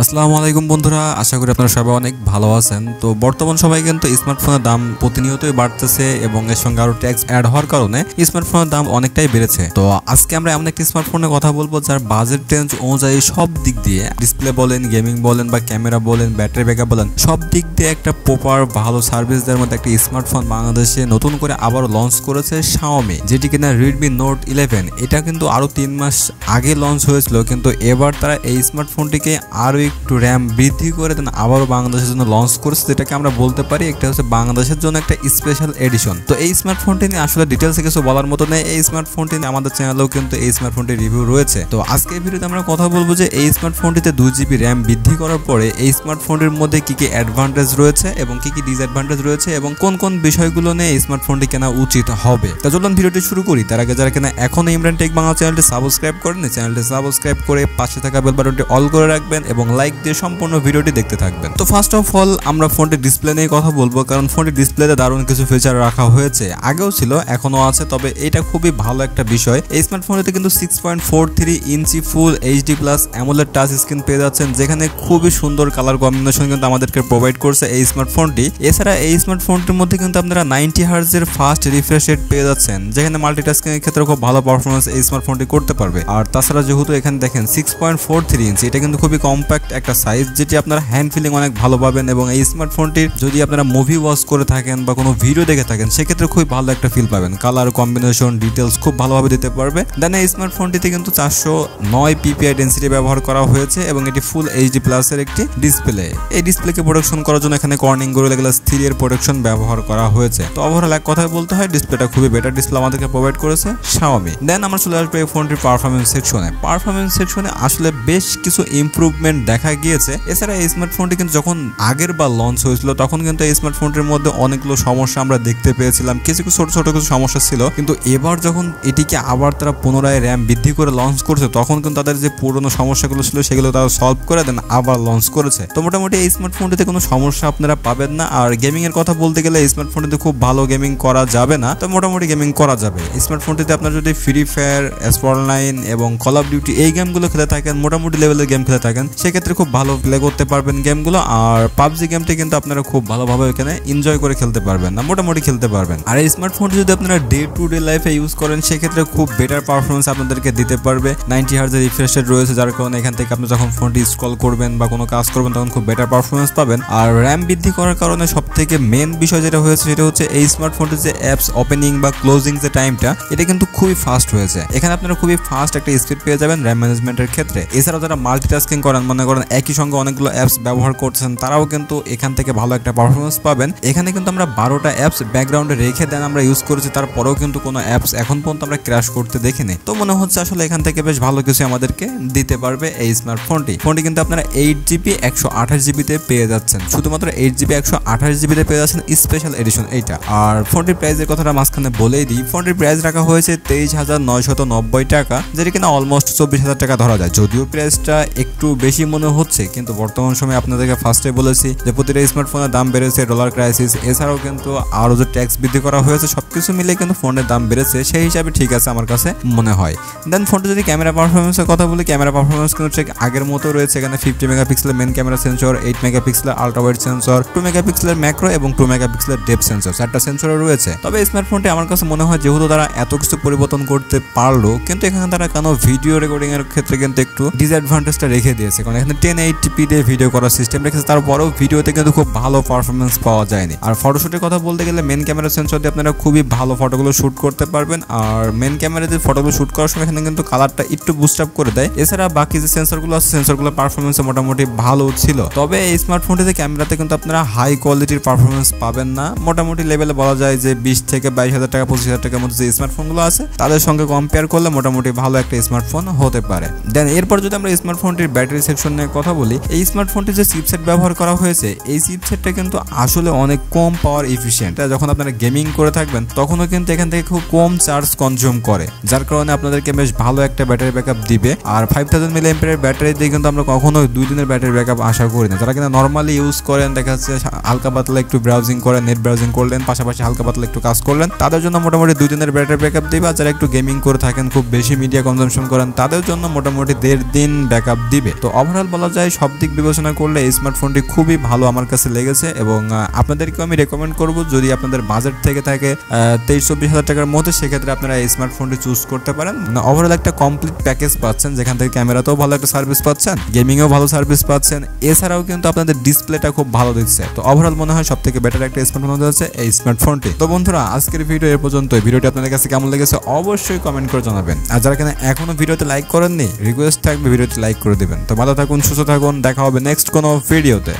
আসসালামু আলাইকুম বন্ধুরা, আশা করি আপনারা সবাই অনেক ভালো আছেন। তো বর্তমান সময়ে কিন্তু স্মার্টফোনের দাম প্রতিনিয়তই বাড়তেছে এবং এর সঙ্গে আরও ট্যাক্স অ্যাড হওয়ার কারণে স্মার্টফোনের দাম অনেকটাই বেড়েছে। তো আজকে আমরা এমন একটি স্মার্টফোনের কথা বলব যার বাজেট রেঞ্জ অনুযায়ী সব দিক দিয়ে ডিসপ্লে বলেন গেমিং বলেন বা ক্যামেরা বলেন ব্যাটারি ব্যাকআপ বলেন, সব দিক দিয়ে একটা প্রপার ভালো সার্ভিস দেওয়ার মধ্যে একটা স্মার্টফোন বাংলাদেশে নতুন করে আবার লঞ্চ করেছে শাওমি যেটি কিনা রেডমি নোট ইলেভেন এটা কিন্তু আরও তিন মাস আগে লঞ্চ হয়েছিল, কিন্তু এবার তারা এই স্মার্টফোনটিকে আরও একটু র্যাম বৃদ্ধি করে দেন, আবারও বাংলাদেশের জন্য লঞ্চ করেছে, যেটাকে আমরা বলতে পারি একটা হচ্ছে বাংলাদেশের জন্য একটা স্পেশাল এডিশন তো এই স্মার্টফোনটি নিয়ে আসলে ডিটেলসে কিছু বলার মতো নেই, এই স্মার্টফোনটি নিয়ে আমাদের চ্যানেলেও কিন্তু এই স্মার্টফোনটি রিভিউ রয়েছে। তো আজকে এই ভিডিওতে আমরা কথা বলব যে এই স্মার্টফোনটিতে দুই জিবি র্যাম বৃদ্ধি করার পরে এই স্মার্টফোনটির মধ্যে কি কি অ্যাডভান্টেজ রয়েছে এবং কি কি ডিসঅ্যাডভান্টেজ রয়েছে এবং কোন কোন বিষয়গুলো নিয়ে এই স্মার্টফোনটি কেনা উচিত হবে। তো চলুন ভিডিওটি শুরু করি। তার আগে যারা কেনা এখন ইমরান টেক বাংলা চ্যানেলটি সাবস্ক্রাইব করেন চ্যানেলটি সাবস্ক্রাইব করে পাশে থাকা বেল বাটনটি অল করে রাখবেন এবং লাইক দিয়ে সম্পূর্ণ ভিডিওটি দেখতে থাকবেন। তো ফার্স্ট অফ অল আমরা ফোনটির ডিসপ্লে নিয়ে কথা বলব, কারণ ফোনটির ডিসপ্লেতে দারুণ কিছু ফিচার রাখা হয়েছে। আগেও ছিল এখনও আছে, তবে এটা খুবই ভালো একটা বিষয়। এই স্মার্টফোনটিতে কিন্তু six point four three inch full HD plus AMOLED touch screen পেয়ে যাচ্ছেন, যেখানে খুবই সুন্দর কালার কম্বিনেশন কিন্তু আমাদেরকে প্রোভাইড করছে এই স্মার্টফোনটি এছাড়া এই স্মার্টফোনটির মধ্যে কিন্তু আপনারা নাইনটি হার্জের ফাস্ট রিফ্রেশ রেট পেয়ে যাচ্ছেন, যেখানে মাল্টিটাস্কিং এর ক্ষেত্রে খুব ভালো পারফরমেন্স এই স্মার্টফোনটি করতে পারবে। আর তাছাড়া যেহেতু এখানে দেখেন six point four three inch এটা কিন্তু খুবই কম্প্যাক্ট একটা সাইজ যেটি আপনারা হ্যান্ড ফিলিং অনেক ভালো পাবেন এবং এই স্মার্টফোনটির যদি আপনারা মুভি ওয়াচ করে থাকেন বা কোনো ভিডিও দেখে থাকেন, সেক্ষেত্রে খুবই ভালো একটা ফিল পাবেন। কালার কম্বিনেশন ডিটেলস খুব ভালোভাবে দিতে পারবে। দেন এই স্মার্টফোনটিতে কিন্তু চারশো নয় পিপিআই ডেন্সিটি ব্যবহার করা হয়েছে এবং এটি ফুল এইচডি প্লাসের একটি ডিসপ্লে এই ডিসপ্লেকে প্রোডাকশন করার জন্য এখানে কর্নিং গরিলা গ্লাস থ্রি এর প্রোডাকশন ব্যবহার করা হয়েছে। তো ওভারঅল এক কথায় বলতে হয় ডিসপ্লেটা খুবই বেটার ডিসপ্লে আমাদেরকে প্রোভাইড করেছে শাওমি দেন আমরা চলে আসব এই ফোনটির পারফরমেন্স সেকশনে পারফরমেন্স সেকশনে আসলে বেশ কিছু ইমপ্রুভমেন্ট দেখা গিয়েছে। এছাড়া এই স্মার্টফোনটি কিন্তু যখন আগের বার লঞ্চ হয়েছিল, তখন কিন্তু এই স্মার্টফোনটির মধ্যে অনেকগুলো সমস্যা আমরা দেখতে পেয়েছিলাম। কিছু কিছু ছোট ছোট, কিছু সমস্যা ছিল। কিন্তু এবার যখন এটিকে আবার তারা পুনরায় র্যাম বৃদ্ধি করে লঞ্চ করছে, তখন কিন্তু তাদের যে পুরনো সমস্যাগুলো ছিল, সেগুলো তারা সলভ করে দেন, আবার লঞ্চ করেছে। তো মোটামুটি এই স্মার্টফোনটিতে কোনো সমস্যা আপনারা পাবেন না। আর গেমিং এর কথা বলতে গেলে স্মার্টফোনটিতে খুব ভালো গেমিং করা যাবে না। তো মোটামুটি গেমিং করা যাবে। স্মার্টফোনটিতে আপনার যদি ফ্রি ফায়ার এসপর লাইন এবং কল অফ ডিউটি এই গেমগুলো খেলে থাকেন, মোটামুটি লেভেলের গেম খেলে থাকেন, সেক্ষেত্রে খুব ভালো প্লে করতে পারবেন গেমগুলো আর পাবজি গেমটি কিন্তু আপনারা খুব ভালোভাবে এখানে এনজয় করে খেলতে পারবেন না, মোটামুটি খেলতে পারবেন। আর এই স্মার্টফোনটি যদি আপনারা ডে টু ডে লাইফে ইউজ করেন, সেক্ষেত্রে খুব বেটার পারফরমেন্স আপনাদেরকে দিতে পারবে। নাইনটি হার্জের রিফ্রেশ রয়েছে, যার কারণে এখান থেকে আপনি যখন ফোনটি স্ক্রল করবেন বা কোনো কাজ করবেন, তখন খুব বেটার পারফরমেন্স পাবেন। আর র্যাম বৃদ্ধি করার কারণে সব থেকে মেন বিষয় যেটা হয়েছে, সেটা হচ্ছে এই স্মার্টফোনটির যে অ্যাপস ওপেনিং বা ক্লোজিং যে টাইমটা এটা কিন্তু খুবই ফাস্ট হয়েছে। এখানে আপনারা খুবই ফাস্ট একটা স্পিড পেয়ে যাবেন র্যাম ম্যানেজমেন্টের ক্ষেত্রে। এছাড়াও যারা মাল্টিটাস্কিং করেন, মনে করেন, একই সঙ্গে অনেকগুলো অ্যাপস ব্যবহার করছেন, তারাও কিন্তু এখান থেকে ভালো একটা পারফরমেন্স পাবেন। এখানে কিন্তু আমরা বারোটা অ্যাপস ব্যাকগ্রাউন্ডে রেখে দেন আমরা ইউজ করেছি, তারপরেও কিন্তু কোনো অ্যাপস এখন পর্যন্ত আমরা ক্র্যাশ করতে দেখিনি। তো মনে হচ্ছে আসলে এখান থেকে বেশ ভালো কিছু আমাদেরকে দিতে পারবে এই স্মার্টফোনটি ফোনটি কিন্তু আপনারা এইট জিবি একশো আঠাশ জিবিতে পেয়ে যাচ্ছেন। শুধুমাত্র এইট জিবি একশো আঠাশ জিবিতে পেয়ে যাচ্ছেন স্পেশাল এডিশন এইটা। আর ফোনটির প্রাইসের কথাটা মাঝখানে বলেই দিই, ফোনটির প্রাইস রাখা হয়েছে তেইশ হাজার নয়শত নব্বই টাকা, যেটি কিনা অলমোস্ট চব্বিশ হাজার টাকা ধরা যায়। যদিও প্রাইসটা একটু বেশি মনে হচ্ছে, কিন্তু বর্তমান সময়ে আপনাদেরকে ফার্স্টে বলেছি যে প্রতিটা স্মার্টফোনের দাম বেড়েছে ডলার ক্রাইসিস এছাড়াও কিন্তু আরও যে ট্যাক্স বৃদ্ধি করা হয়েছে, সবকিছু মিলে কিন্তু ফোনের দাম বেড়েছে, সেই হিসাবে ঠিক আছে আমার কাছে মনে হয়। দেন ফোনটা যদি ক্যামেরা পারফরমেন্সের কথা বলি ক্যামেরা পারফরমেন্স কিন্তু ঠিক আগের মতো রয়েছে, এখানে ফিফটি মেগাপিক্সেলের মেন ক্যামেরা সেন্সর এইট মেগাপিক্সেলের আল্ট্রা ওয়াইড সেন্সর টু মেগাপিক্সেলের ম্যাক্রো এবং টু মেগাপিক্সেলের ডেপ সেন্সর চারটা সেন্সর রয়েছে। তবে স্মার্টফোনটি আমার কাছে মনে হয় যেহেতু তারা এত কিছু পরিবর্তন করতে পারল, কিন্তু এখানে তারা কেন ভিডিও রেকর্ডিং এর ক্ষেত্রে কিন্তু একটু ডিসঅ্যাডভান্টেজটা রেখে দিয়েছে, কারণ এখানে টেন এইট টিপি দিয়ে ভিডিও করার সিস্টেম রেখেছে তারপরেও ভিডিওতে কিন্তু খুব ভালো পারফরমেন্স পাওয়া যায়নি। আর ফটোশুটের কথা বলতে গেলে মেন ক্যামেরা সেন্সর দিয়ে আপনারা খুবই ভালো ফটোগুলো শ্যুট করতে পারবেন। আর মেন ক্যামেরা দিয়ে ফটোগুলো শ্যুট করার সময় এখানে কিন্তু কালারটা একটু বুস্ট আপ করে দেয়। এছাড়া বাকি যে সেন্সরগুলো আছে সেন্সরগুলোর পারফরমেন্স মোটামুটি ভালো ছিল। তবে এই স্মার্টফোনটিতে ক্যামেরাতে কিন্তু আপনারা হাই কোয়ালিটির পারফরমেন্স পাবেন না। মোটামুটি লেভেলে বলা যায় যে বিশ থেকে বাইশ হাজার টাকা, পঁচিশ হাজার টাকার মধ্যে যে স্মার্টফোনগুলো আছে, তাদের সঙ্গে কম্পেয়ার করলে মোটামুটি ভালো একটা স্মার্টফোন হতে পারে। দেন এরপর যদি আমরা স্মার্টফোনটির ব্যাটারি সেকশন নিয়ে কথা বলি, এই স্মার্টফোনটি যে চিপসেট ব্যবহার করা হয়েছে, এই চিপসেটটা কিন্তু আসলে অনেক কম পাওয়ার এফিসিয়েন্ট যখন আপনারা গেমিং করে থাকবেন, তখনও কিন্তু এখান থেকে খুব কম চার্জ কনজিউম করে, যার কারণে আপনাদেরকে বেশ ভালো একটা ব্যাটারি ব্যাকআপ দিবে। আর five thousand milliampere battery দিয়ে কিন্তু আমরা কখনোই দুই দিনের ব্যাটারি ব্যাকআপ আশা করি না। যারা কিন্তু নর্মালি ইউজ করেন, দেখা যাচ্ছে হালকা পাতলা একটু ব্রাউজিং করেন নেট ব্রাউজিং করলেন, পাশাপাশি হালকা পাতলা একটু কাজ করলেন, তাদের জন্য মোটামুটি দুই দিনের ব্যাটারি ব্যাকআপ দিবে। আর যারা একটু গেমিং করে থাকেন, খুব বেশি মিডিয়া কনজামশন করেন, তাদের জন্য মোটামুটি দেড় দিন ব্যাকআপ দিবে। তো ওভারঅল বলা যায়, সব দিক বিবেচনা করলে এই স্মার্টফোনটি খুবই ভালো আমার কাছে লেগেছে এবং আপনাদেরকেও আমি রেকমেন্ড করব যদি আপনাদের বাজেট থেকে থাকে তেইশ চব্বিশ হাজার টাকার মধ্যে সেক্ষেত্রে আপনারা এই স্মার্টফোনটি চুজ করতে পারেন। ওভারঅল একটা কমপ্লিট প্যাকেজ পাচ্ছেন, যেখান থেকে ক্যামেরাতেও ভালো একটা সার্ভিস পাচ্ছেন গেমিংয়েও ভালো সার্ভিস পাচ্ছেন। এছাড়াও কিন্তু আপনাদের ডিসপ্লেটা খুব ভালো দিচ্ছে তো ওভারঅল মনে হয় সব থেকে বেটার একটা স্মার্টফোন হতে হচ্ছে এই স্মার্টফোনটি তো বন্ধুরা, আজকের ভিডিও এ পর্যন্ত ভিডিওটি আপনাদের কাছে কেমন লেগেছে অবশ্যই কমেন্ট করে জানাবেন। আর যারা কেন এখনও ভিডিওতে লাইক করেননি রিকোয়েস্ট থাকবে ভিডিওতে লাইক করে দিবেন। তো ভালো থাকুন সুস্থ থাকুন দেখা হবে নেক্সট কোনো ভিডিওতে